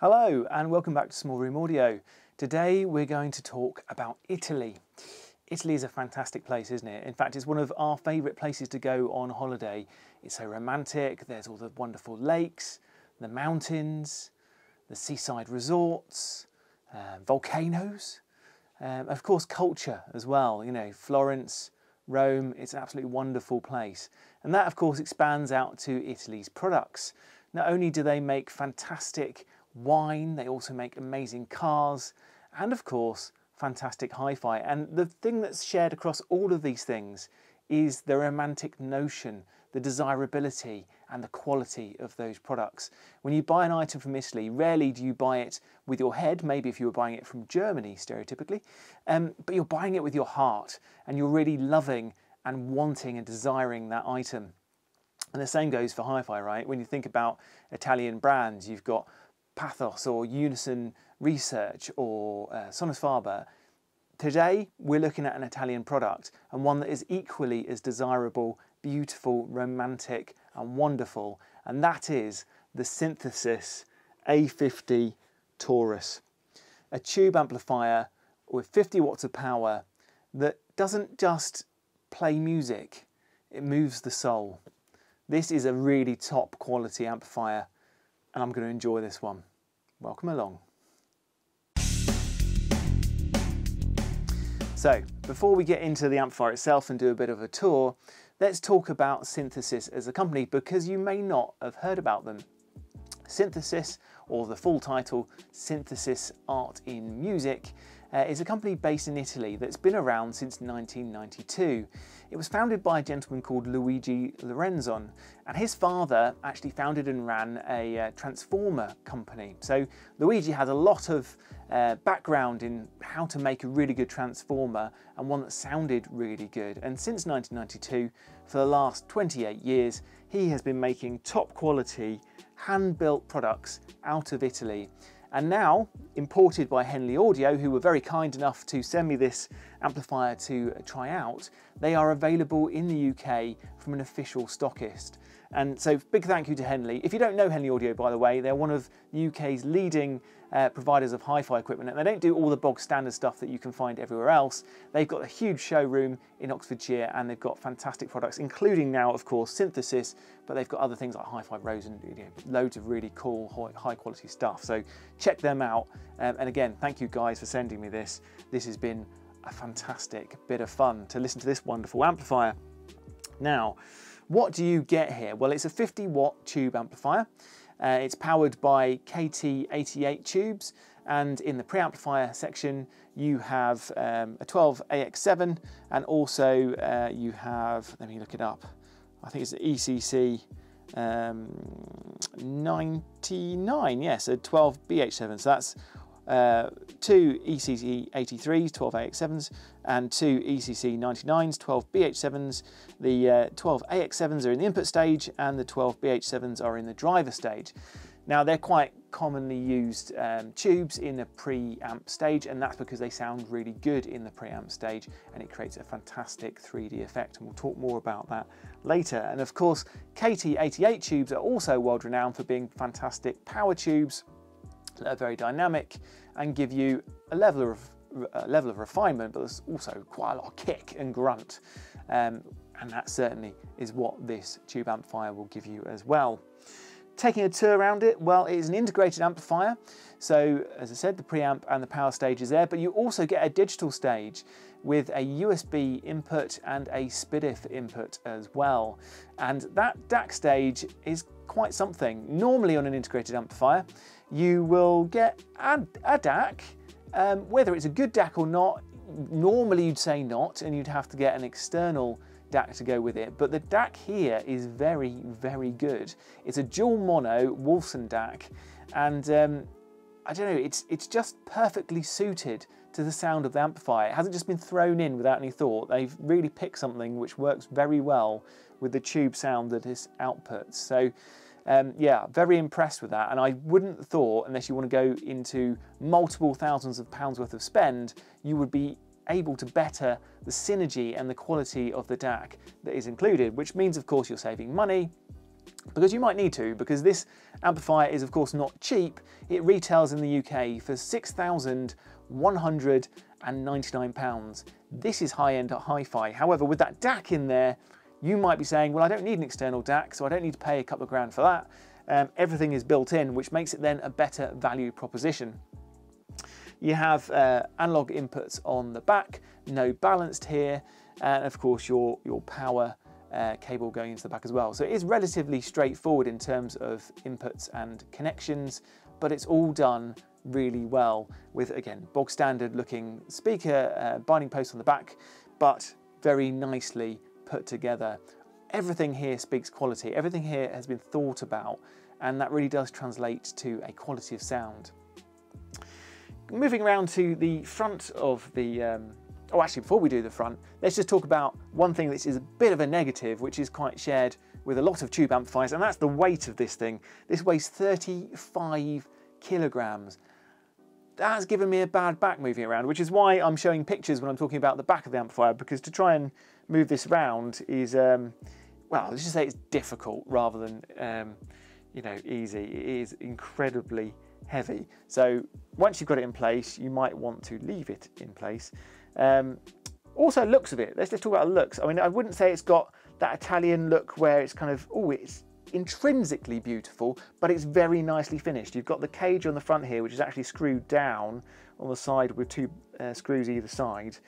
Hello and welcome back to Small Room Audio. Today we're going to talk about Italy. Italy is a fantastic place, isn't it? In fact, it's one of our favourite places to go on holiday. It's so romantic, there's all the wonderful lakes, the mountains, the seaside resorts, um, volcanoes, um, of course, culture as well. You know, Florence, Rome, it's an absolutely wonderful place. And that, of course, expands out to Italy's products. Not only do they make fantastic wine, they also make amazing cars, and of course, fantastic hi fi. And the thing that's shared across all of these things is the romantic notion, the desirability, and the quality of those products. When you buy an item from Italy, rarely do you buy it with your head, maybe if you were buying it from Germany, stereotypically, um, but you're buying it with your heart and you're really loving and wanting and desiring that item. And the same goes for hi fi, right? When you think about Italian brands, you've got Pathos or Unison Research or uh, Sonus Faber. Today, we're looking at an Italian product and one that is equally as desirable, beautiful, romantic, and wonderful, and that is the Synthesis A50 Taurus, a tube amplifier with 50 watts of power that doesn't just play music, it moves the soul. This is a really top quality amplifier and I'm going to enjoy this one. Welcome along. So, before we get into the amplifier itself and do a bit of a tour, let's talk about Synthesis as a company because you may not have heard about them. Synthesis, or the full title, Synthesis Art in Music, uh, is a company based in Italy that's been around since 1992. It was founded by a gentleman called Luigi Lorenzon, and his father actually founded and ran a uh, transformer company. So Luigi had a lot of uh, background in how to make a really good transformer and one that sounded really good. And since 1992, for the last 28 years, he has been making top quality hand-built products out of Italy and now imported by Henley Audio, who were very kind enough to send me this amplifier to try out, they are available in the UK from an official stockist. And so big thank you to Henley. If you don't know Henley Audio, by the way, they're one of the UK's leading uh, providers of hi-fi equipment, and they don't do all the bog standard stuff that you can find everywhere else. They've got a huge showroom in Oxfordshire, and they've got fantastic products, including now, of course, synthesis, but they've got other things like Hi-Fi Rose and you know, loads of really cool, high-quality stuff. So check them out. Um, and again, thank you guys for sending me this. This has been a fantastic bit of fun to listen to this wonderful amplifier. Now, what do you get here? Well, it's a 50 watt tube amplifier. Uh, it's powered by KT88 tubes and in the preamplifier section you have um, a 12AX7 and also uh, you have, let me look it up, I think it's the ECC um, 99, yes, a 12BH7, so that's uh, two ECC 83s, 12AX7s, and two ECC 99s, 12BH7s. The uh, 12AX7s are in the input stage, and the 12BH7s are in the driver stage. Now, they're quite commonly used um, tubes in the preamp stage, and that's because they sound really good in the preamp stage, and it creates a fantastic 3D effect, and we'll talk more about that later. And of course, KT88 tubes are also world renowned for being fantastic power tubes that are very dynamic and give you a level of level of refinement, but there's also quite a lot of kick and grunt. Um, and that certainly is what this tube amplifier will give you as well. Taking a tour around it, well, it is an integrated amplifier. So as I said, the preamp and the power stage is there, but you also get a digital stage with a USB input and a SPDIF input as well. And that DAC stage is quite something. Normally on an integrated amplifier, you will get a, a DAC, um, whether it's a good DAC or not, normally you'd say not, and you'd have to get an external DAC to go with it, but the DAC here is very, very good. It's a dual mono Wolfson DAC, and um, I don't know, it's, it's just perfectly suited to the sound of the amplifier. It hasn't just been thrown in without any thought. They've really picked something which works very well with the tube sound that it outputs. So um, yeah, very impressed with that. And I wouldn't thought, unless you want to go into multiple thousands of pounds worth of spend, you would be able to better the synergy and the quality of the DAC that is included, which means, of course, you're saving money, because you might need to, because this amplifier is of course not cheap. It retails in the UK for £6,199. This is high-end hi-fi. However, with that DAC in there, you might be saying, well, I don't need an external DAC, so I don't need to pay a couple of grand for that. Um, everything is built in, which makes it then a better value proposition. You have uh, analog inputs on the back, no balanced here, and of course your, your power uh, cable going into the back as well. So it is relatively straightforward in terms of inputs and connections, but it's all done really well with, again, bog standard looking speaker, uh, binding post on the back, but very nicely put together. Everything here speaks quality. Everything here has been thought about, and that really does translate to a quality of sound. Moving around to the front of the um, Oh, actually, before we do the front, let's just talk about one thing that is a bit of a negative, which is quite shared with a lot of tube amplifiers, and that's the weight of this thing. This weighs 35 kilograms. That's given me a bad back moving around, which is why I'm showing pictures when I'm talking about the back of the amplifier, because to try and move this around is, um, well, let's just say it's difficult rather than, um, you know, easy. It is incredibly heavy. So once you've got it in place, you might want to leave it in place. Um, also looks of it, let's just talk about looks. I mean, I wouldn't say it's got that Italian look where it's kind of, oh, it's intrinsically beautiful, but it's very nicely finished. You've got the cage on the front here, which is actually screwed down on the side with two uh, screws either side.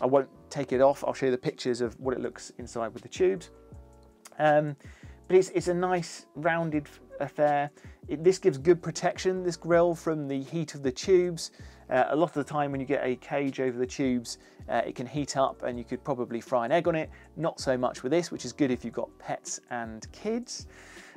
I won't take it off. I'll show you the pictures of what it looks inside with the tubes. Um, but it's, it's a nice rounded affair. It, this gives good protection, this grill, from the heat of the tubes. Uh, a lot of the time when you get a cage over the tubes, uh, it can heat up and you could probably fry an egg on it. Not so much with this, which is good if you've got pets and kids.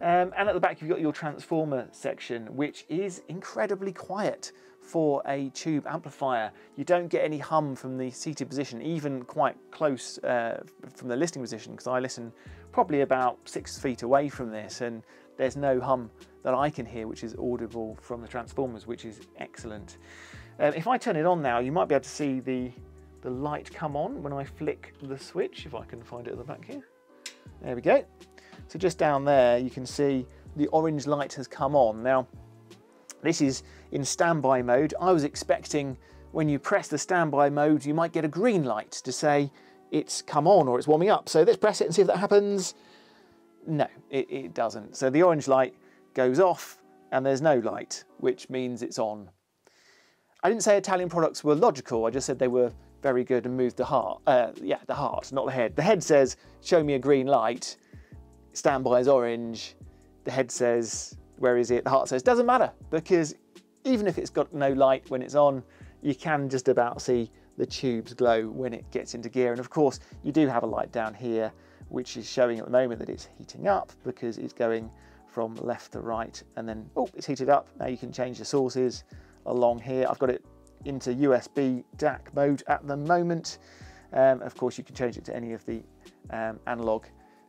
Um, and at the back you've got your transformer section, which is incredibly quiet for a tube amplifier. You don't get any hum from the seated position, even quite close uh, from the listening position, because I listen probably about six feet away from this and there's no hum that I can hear, which is audible from the transformers, which is excellent. Um, if I turn it on now, you might be able to see the, the light come on when I flick the switch, if I can find it at the back here. There we go. So just down there, you can see the orange light has come on. Now, this is in standby mode. I was expecting when you press the standby mode, you might get a green light to say it's come on or it's warming up. So let's press it and see if that happens. No, it, it doesn't. So the orange light goes off and there's no light, which means it's on. I didn't say Italian products were logical, I just said they were very good and moved the heart. Uh, yeah, the heart, not the head. The head says, show me a green light, standby is orange. The head says, where is it? The heart says, doesn't matter, because even if it's got no light when it's on, you can just about see the tubes glow when it gets into gear. And of course, you do have a light down here, which is showing at the moment that it's heating up because it's going from left to right and then, oh, it's heated up. Now you can change the sources along here. I've got it into USB DAC mode at the moment. Um, of course, you can change it to any of the um, analog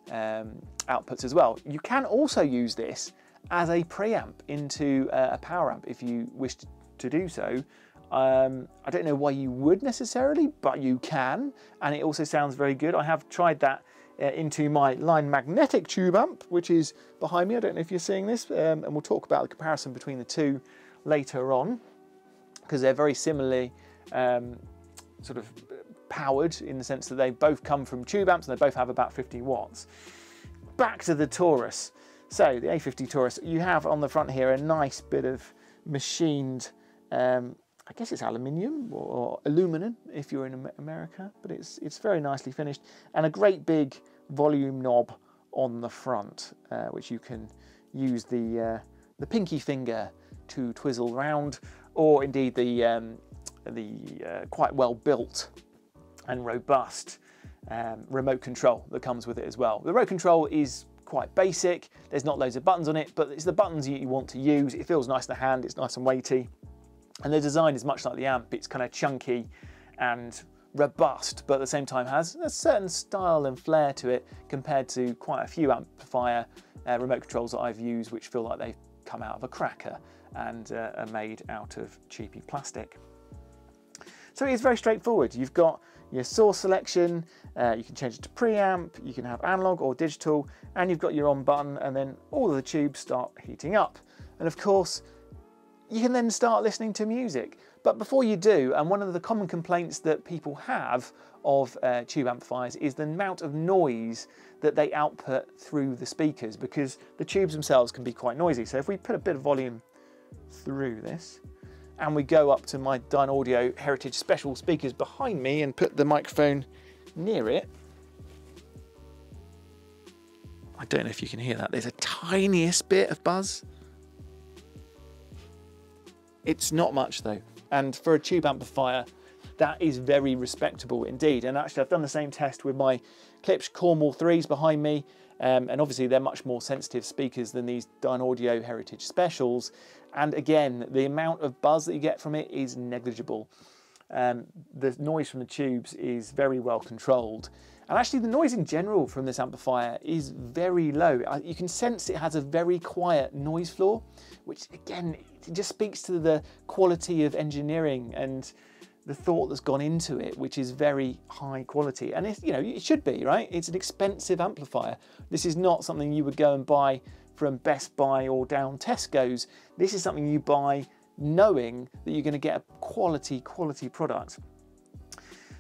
um, outputs as well. You can also use this as a preamp into uh, a power amp if you wish to do so. Um, I don't know why you would necessarily, but you can, and it also sounds very good. I have tried that uh, into my line magnetic tube amp, which is behind me. I don't know if you're seeing this, um, and we'll talk about the comparison between the two later on, because they're very similarly um, sort of powered in the sense that they both come from tube amps and they both have about 50 watts. Back to the Taurus. So the A50 Taurus, you have on the front here a nice bit of machined um, I guess it's aluminium or aluminum if you're in America, but it's, it's very nicely finished. And a great big volume knob on the front, uh, which you can use the, uh, the pinky finger to twizzle round, or indeed the, um, the uh, quite well built and robust um, remote control that comes with it as well. The remote control is quite basic, there's not loads of buttons on it, but it's the buttons you want to use. It feels nice in the hand, it's nice and weighty. And the design is much like the amp, it's kind of chunky and robust, but at the same time has a certain style and flair to it compared to quite a few amplifier uh, remote controls that I've used which feel like they've come out of a cracker and uh, are made out of cheapy plastic. So it is very straightforward. You've got your source selection, uh, you can change it to preamp, you can have analog or digital, and you've got your on button, and then all of the tubes start heating up. And of course, you can then start listening to music. But before you do, and one of the common complaints that people have of uh, tube amplifiers is the amount of noise that they output through the speakers because the tubes themselves can be quite noisy. So if we put a bit of volume through this and we go up to my Dynaudio Heritage Special speakers behind me and put the microphone near it, I don't know if you can hear that. There's a tiniest bit of buzz. It's not much though. And for a tube amplifier, that is very respectable indeed. And actually I've done the same test with my Klipsch Cornwall 3s behind me. Um, and obviously they're much more sensitive speakers than these Dynaudio Heritage Specials. And again, the amount of buzz that you get from it is negligible. Um, the noise from the tubes is very well controlled. And actually the noise in general from this amplifier is very low. You can sense it has a very quiet noise floor, which again, just speaks to the quality of engineering and the thought that's gone into it, which is very high quality. And it's, you know, it should be, right? It's an expensive amplifier. This is not something you would go and buy from Best Buy or down Tesco's. This is something you buy knowing that you're going to get a quality, quality product.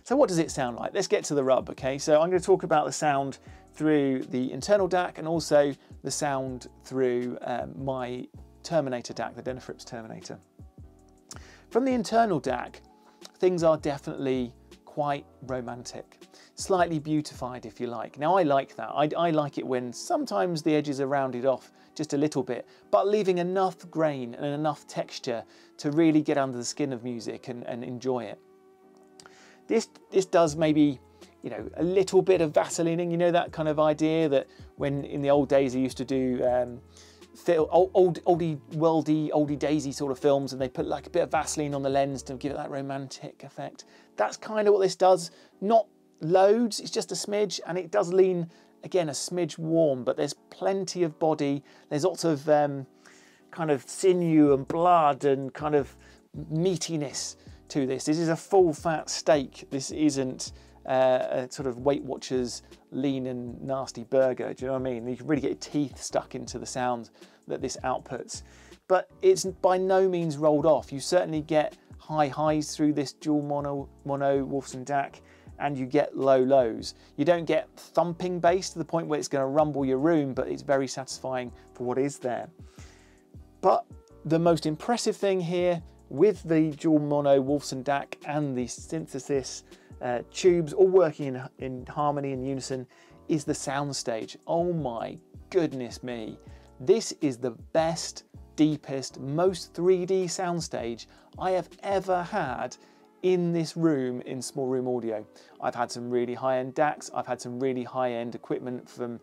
So what does it sound like? Let's get to the rub, okay? So I'm going to talk about the sound through the internal DAC and also the sound through um, my Terminator DAC, the Denafrips Terminator. From the internal DAC, things are definitely quite romantic, slightly beautified if you like. Now I like that. I, I, like it when sometimes the edges are rounded off just a little bit, but leaving enough grain and enough texture to really get under the skin of music and, and enjoy it. This, this does maybe you know, a little bit of Vaselining, you know, that kind of idea that when in the old days they used to do um, old, old, oldie worldy, oldie daisy sort of films and they put like a bit of Vaseline on the lens to give it that romantic effect. That's kind of what this does. Not loads, it's just a smidge and it does lean, again, a smidge warm, but there's plenty of body. There's lots of um, kind of sinew and blood and kind of meatiness to this. This is a full fat steak. This isn't uh, a sort of Weight Watchers lean and nasty burger. Do you know what I mean? You can really get your teeth stuck into the sound that this outputs. But it's by no means rolled off. You certainly get high highs through this dual mono, mono Wolfson DAC and you get low lows. You don't get thumping bass to the point where it's going to rumble your room, but it's very satisfying for what is there. But the most impressive thing here with the dual mono Wolfson DAC and the synthesis uh, tubes all working in, in harmony and unison is the soundstage. Oh my goodness me. This is the best, deepest, most 3D soundstage I have ever had in this room in small room audio. I've had some really high-end DACs, I've had some really high-end equipment from,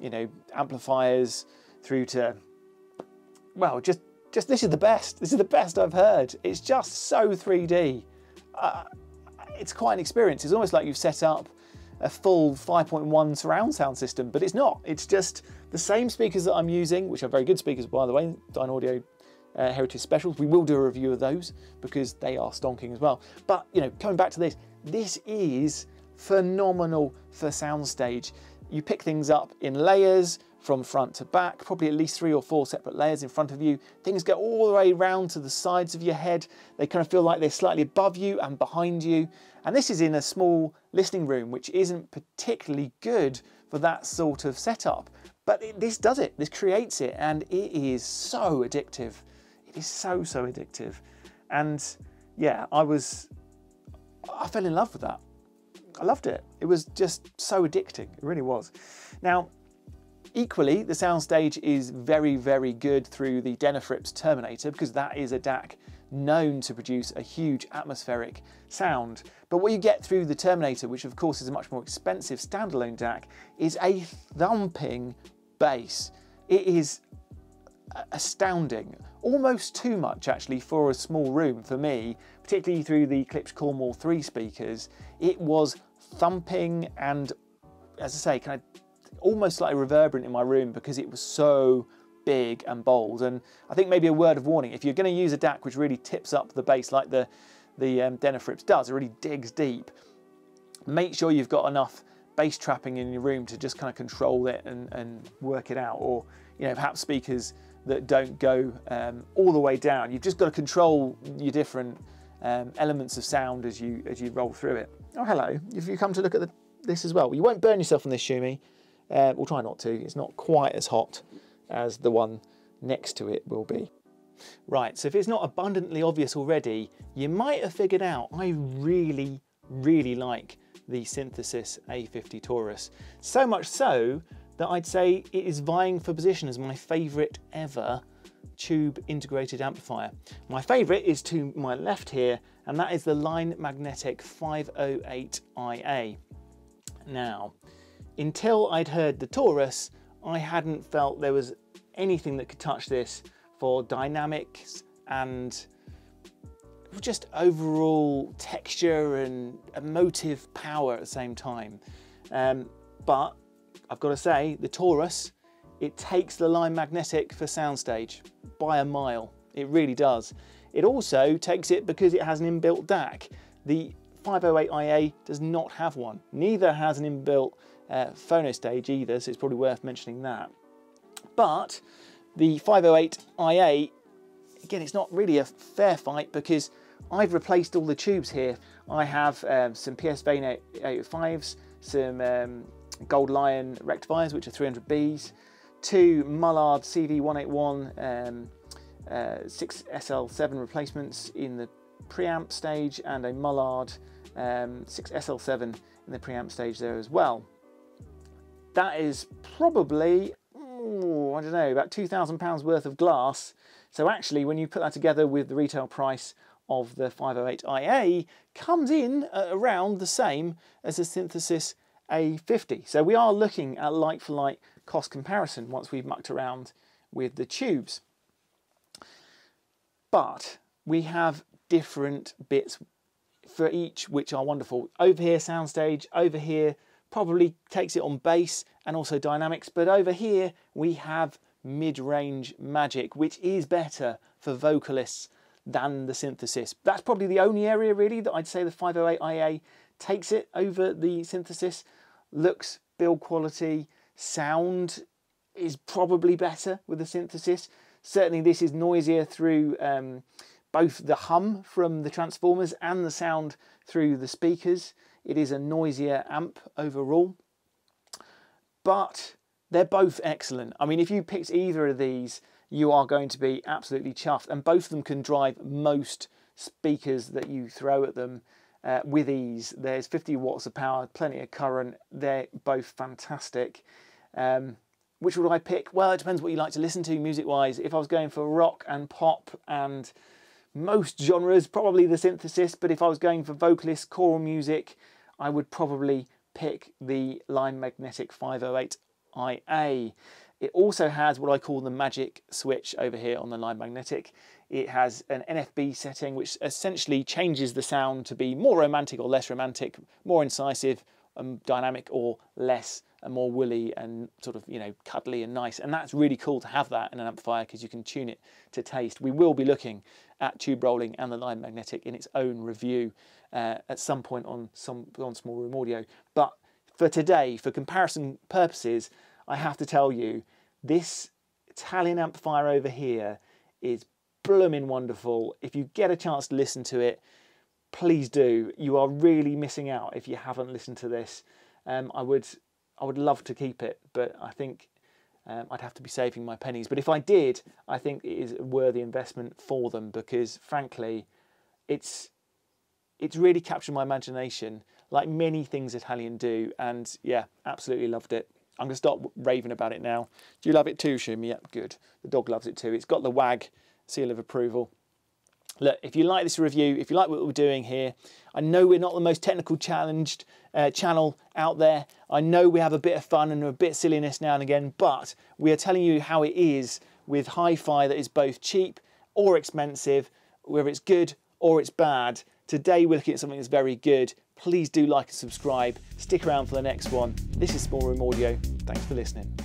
you know, amplifiers through to, well, just just this is the best. This is the best I've heard. It's just so 3D. Uh, it's quite an experience. It's almost like you've set up a full 5.1 surround sound system, but it's not. It's just the same speakers that I'm using, which are very good speakers, by the way, Dynaudio uh, Heritage Specials. We will do a review of those because they are stonking as well. But, you know, coming back to this, this is phenomenal for soundstage. You pick things up in layers, from front to back, probably at least three or four separate layers in front of you. Things go all the way around to the sides of your head. They kind of feel like they're slightly above you and behind you. And this is in a small listening room, which isn't particularly good for that sort of setup. But it, this does it, this creates it, and it is so addictive. Is so, so addictive. And yeah, I was, I fell in love with that. I loved it. It was just so addicting. It really was. Now, Equally, the soundstage is very, very good through the Denafrips Terminator because that is a DAC known to produce a huge atmospheric sound. But what you get through the Terminator, which of course is a much more expensive standalone DAC, is a thumping bass. It is astounding, almost too much actually for a small room for me, particularly through the Klipsch Cornwall 3 speakers. It was thumping and, as I say, kind of almost like reverberant in my room because it was so big and bold. And I think maybe a word of warning, if you're going to use a DAC which really tips up the bass like the, the um, Denafrips does, it really digs deep, make sure you've got enough bass trapping in your room to just kind of control it and, and work it out. Or, you know, perhaps speakers that don't go um, all the way down. You've just got to control your different um, elements of sound as you as you roll through it. Oh, hello. If you come to look at the, this as well, you won't burn yourself on this Shumi. Uh, we'll try not to. It's not quite as hot as the one next to it will be. Right, so if it's not abundantly obvious already, you might have figured out I really, really like the Synthesis A50 Taurus. So much so that I'd say it is vying for position as my favourite ever tube integrated amplifier. My favourite is to my left here, and that is the Line Magnetic 508IA. Now, until I'd heard the Taurus, I hadn't felt there was anything that could touch this for dynamics and just overall texture and emotive power at the same time. Um, but I've got to say, the Taurus, it takes the line magnetic for soundstage by a mile. It really does. It also takes it because it has an inbuilt DAC. The 508IA does not have one. Neither has an inbuilt uh, phono stage either, so it's probably worth mentioning that. But the 508IA, again, it's not really a fair fight because I've replaced all the tubes here. I have um, some PS Vane 805s, some um, Gold Lion rectifiers, which are 300Bs, two Mullard CV181 um, uh, 6SL7 replacements in the preamp stage and a Mullard um, 6SL7 in the preamp stage there as well. That is probably ooh, I don't know, about £2,000 worth of glass. So actually, when you put that together with the retail price of the 508IA, comes in around the same as the Synthesis A50. So we are looking at like-for-like cost comparison once we've mucked around with the tubes. But we have different bits for each which are wonderful. Over here, soundstage, over here, probably takes it on bass and also dynamics, but over here we have mid-range magic, which is better for vocalists than the synthesis. That's probably the only area really that I'd say the 508IA takes it over the synthesis. Looks, build quality, sound is probably better with the synthesis. Certainly this is noisier through um, both the hum from the transformers and the sound through the speakers. It is a noisier amp overall, but they're both excellent. I mean, if you picked either of these, you are going to be absolutely chuffed, and both of them can drive most speakers that you throw at them uh, with ease. There's 50 watts of power, plenty of current. They're both fantastic. Um, which would I pick? Well, it depends what you like to listen to music-wise. If I was going for rock and pop and most genres, probably the synthesis, but if I was going for vocalist, choral music, I would probably pick the Line Magnetic 508IA. It also has what I call the magic switch over here on the Line Magnetic. It has an NFB setting which essentially changes the sound to be more romantic or less romantic, more incisive, and dynamic or less and more woolly and sort of you know cuddly and nice. And that's really cool to have that in an amplifier because you can tune it to taste. We will be looking at tube rolling and the line magnetic in its own review uh, at some point on some on small room audio. But for today for comparison purposes i have to tell you this italian amplifier over here is blooming wonderful if you get a chance to listen to it please do you are really missing out if you haven't listened to this um, i would I would love to keep it, but I think um, I'd have to be saving my pennies. But if I did, I think it is a worthy investment for them because, frankly, it's it's really captured my imagination, like many things Italian do. And yeah, absolutely loved it. I'm going to start raving about it now. Do you love it too, Shumi? Yep, good. The dog loves it too. It's got the WAG seal of approval. Look, if you like this review, if you like what we're doing here, I know we're not the most technical challenged uh, channel out there. I know we have a bit of fun and a bit silliness now and again, but we are telling you how it is with hi-fi that is both cheap or expensive, whether it's good or it's bad. Today we're looking at something that's very good. Please do like and subscribe. Stick around for the next one. This is Small Room Audio. Thanks for listening.